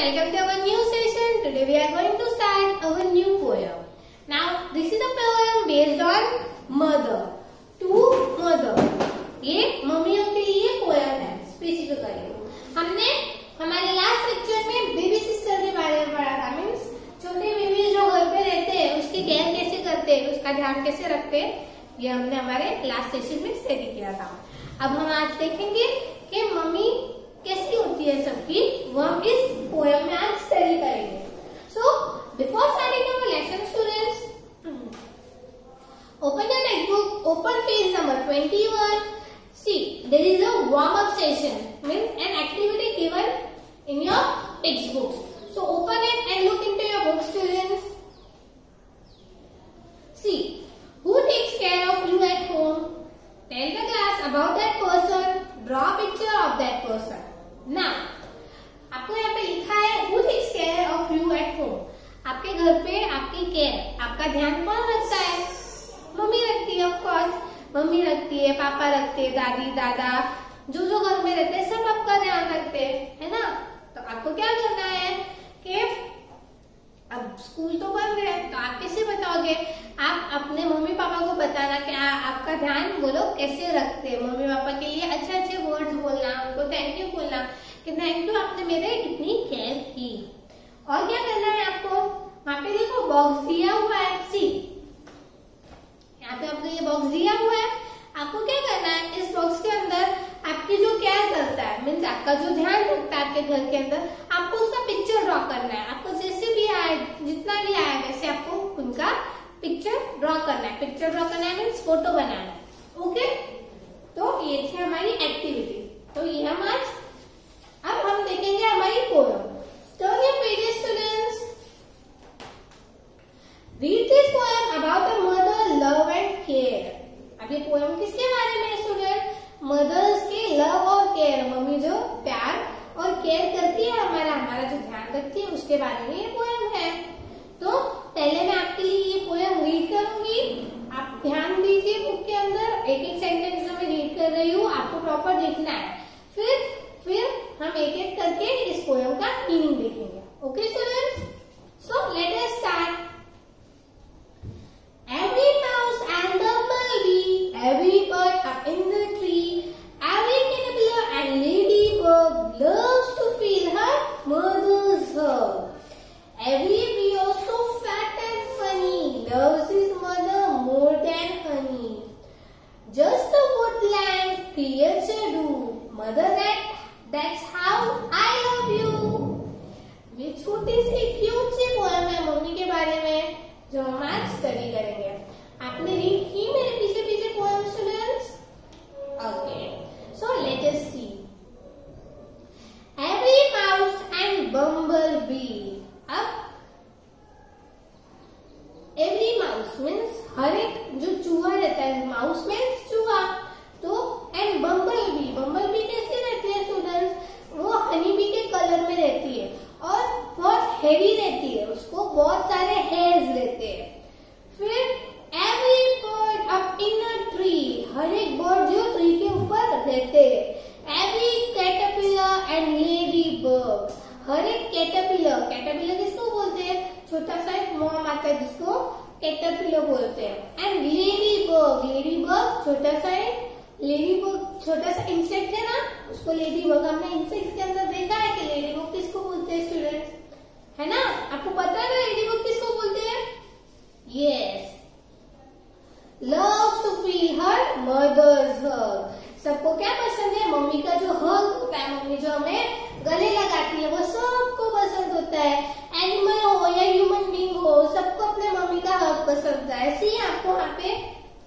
welcome to our new session. Today we are going to start our new poem. Now, this is a poem based on mother. To mother. ये मम्मियों के लिए poem है specifically हमने, हमारे last lecture में baby sister के बारे में पढ़ा था मीन्स छोटे बेबी जो घर पे रहते हैं, उसकी केयर कैसे करते हैं, उसका ध्यान कैसे रखते हैं, ये हमने हमारे लास्ट सेशन में स्टडी किया था अब हम आज देखेंगे कि मम्मी कैसी होती है सबकी वो हम इस पोयम में आज स्टडी करेंगे so before starting our lesson students open your textbook open page number 21 see there is a warm up session means an activity given in your textbooks so open it and look into your book students see who takes care of you at home tell the class about that person draw a picture of that person now आपको यहाँ पे लिखा है who takes care of you at home आपके घर पे आपकी care आपका ध्यान कौन रखता है मम्मी रखती है ऑफकोर्स मम्मी रखती है पापा रखते हैं दादी दादा जो जो घर में रहते हैं सब आपका ध्यान रखते हैं है ना? तो आपको क्या करना है कि अब स्कूल तो बंद है तो आप कैसे बताओगे? आप अपने मम्मी पापा को बताना कि आ, आपका ध्यान वो लोग कैसे रखते हैं? मम्मी पापा के लिए अच्छे अच्छे वर्ड्स बोलना उनको थैंक यू बोलना कि थैंक यू आपने मेरे इतनी केयर की। और क्या करना है आपको? वहाँ पे देखो बॉक्स दिया हुआ है सी यहाँ पे आपको ये बॉक्स दिया हुआ है। आपको क्या करना है? इस बॉक्स के अंदर आपकी जो केयर करता है मीन्स आपका जो ध्यान रखता है आपके घर के अंदर, आपको उसका पिक्चर ड्रॉ करना है। आपको जैसे भी आए, जितना भी आया वैसे आपको उनका पिक्चर ड्रॉ करना है। पिक्चर ड्रॉ करना है मीन्स फ़ोटो बनाना है। ओके तो ये थी हमारी एक्टिविटी तो ये हम आज, अब हम देखेंगे हमारी poem turn your pages students read this poem about a mother love and care अब ये पोयम किसके बारे में है स्टूडेंट मदर्स के लव और केयर मम्मी प्यार और केयर करती है हमारा हमारा जो ध्यान रखती है उसके बारे में ये पोयम है। तो पहले मैं आपके लिए ये पोयम रीड करूँगी। आप ध्यान दीजिए बुक के अंदर। एक एक सेंटेंस मैं रीड कर रही हूँ आपको प्रॉपर देखना है। फिर फिर हम एक एक करके इस पोयम का मीनिंग देखेंगे। Okay students so let us start Every mouse and the bumblebee, every bird up the tree, every caterpillar and ladybug loves to feel her mother's hug. Every bee so fat and funny loves his mother more than honey. Just the woodland creature do, mother that that's how I love you. ये छोटी सी cute सी poem है mummy के बारे में जो हम आज स्टडी करेंगे आपने रीड की मेरे पीछे पीछे poem students okay so let us see every mouse and bumble अब एवरी माउस मीन्स हर एक जो चूहा रहता है माउस मीन्स चूहा तो and bumble bumble कैसे रहती है स्टूडेंट्स वो हनी बी के कलर में रहती है और बहुत हेवी रहती है उसको बहुत सारे हेयर्स रहते हैं फिर every bird up in a tree हर एक बर्ड जो ट्री के ऊपर रहते हैं every caterpillar and ladybird हर एक कैटरपिलर कैटरपिलर किसको बोलते हैं छोटा सा एक मॉम आता है जिसको बोलते हैं। एंड लेडी बर्ग लेडी बर्ग छोटा सा एक लेडी बर्ग छोटा सा इंसेक्ट है ना, उसको लेडी बर्ग हमने इंसेक्ट के अंदर देखा है कि लेडी बर्ग किसको बोलते हैं स्टूडेंट्स है ना? आपको पता है ना लेडी बर्ग किसको बोलते हैं? Yes love to feel her mother's hug सबको क्या पसंद है? मम्मी का जो हग होता है, मम्मी जो हमें गले लगाती है, वो सबको पसंद होता है। एनिमल हो या ह्यूमन बींग हो, सबको अपने मम्मी का हग पसंद है। ऐसे ही आपको यहाँ पे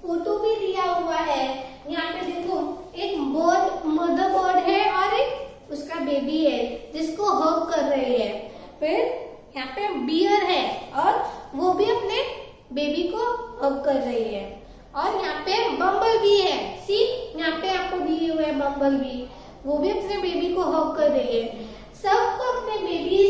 फ़ोटो भी दिया हुआ है। यहाँ पे देखो, एक बर्ड मदर बर्ड है और एक उसका बेबी है, जिसको हग कर रही है। फिर यहाँ पे बियर है और वो भी अपने बेबी को हग कर रही है। और यहाँ पे बम्बल भी है। सी यहाँ पे आपको दिए हुए बम्बल भी वो भी अपने बेबी को हग कर रही है। सबको अपने baby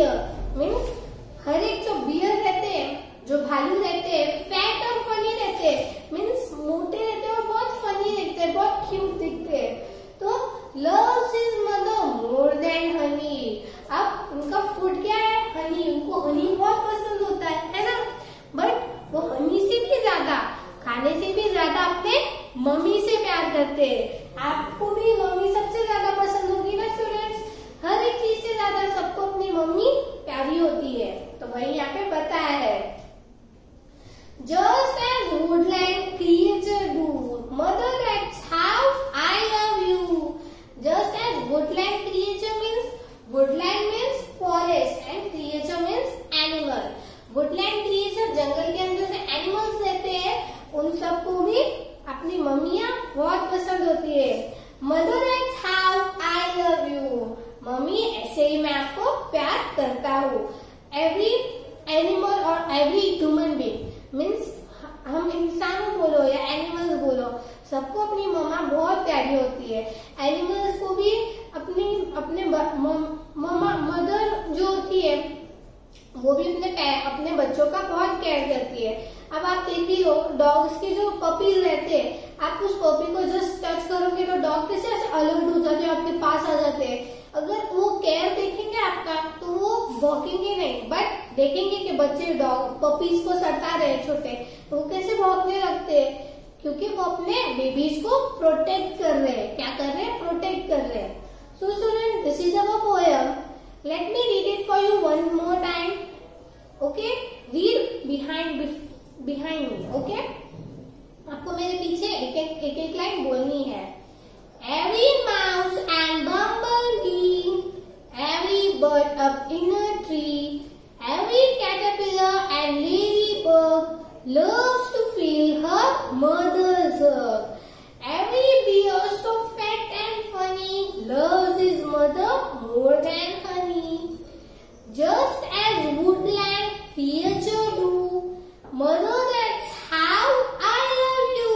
dia. As woodland creature means woodland means forest and creature means animal woodland creature जंगल के अंदर से एनिमल्स रहते हैं, उन सबको भी अपनी मम्मियाँ बहुत पसंद होती है। Mother as how I love you mummy ऐसे ही मैं आपको प्यार करता हूँ एवरी एनिमल और एवरी ह्यूमन बींग मीन्स हम इंसान बोलो या एनिमल्स बोलो सबको अपनी मम्मा बहुत प्यारी होती है एनिमल्स को भी अपनी मम्मा मदर जो होती है, वो भी अपने अपने बच्चों का बहुत केयर करती है। अब आप देखिए लो डॉग्स के जो पपीज रहते हैं, आप उस पपी को जस्ट टच करोगे तो डॉग कैसे ऐसे अलर्ट हो जाते हैं, आपके पास आ जाते हैं। अगर वो केयर देखेंगे आपका तो वो भौकेंगे नहीं बट देखेंगे कि बच्चे डॉग पपीज को सटा रहे छोटे तो वो कैसे भौंकने लगते हैं? क्योंकि वो अपने बेबीज को प्रोटेक्ट कर रहे हैं। क्या कर रहे हैं? प्रोटेक्ट कर रहे हैं। सो students, this is our poem. Let me read it for you one more time. Okay? Read behind behind me. Okay? आपको मेरे पीछे एक एक एक, एक लाइन बोलनी है Every mouse and bumblebee, every bird up in a tree, every caterpillar and ladybug loves to feel her mother's hug. Every bear so fat and funny loves his mother more than honey. Just as woodland creature do, mother that's how I love you.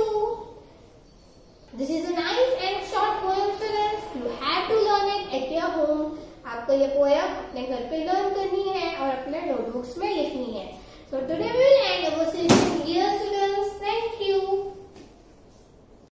This is a nice and short poem students. You have to learn it at your home. आपको ये poem अपने घर पे learn करनी है और अपने notebooks में लिखनी है. Will end our session here.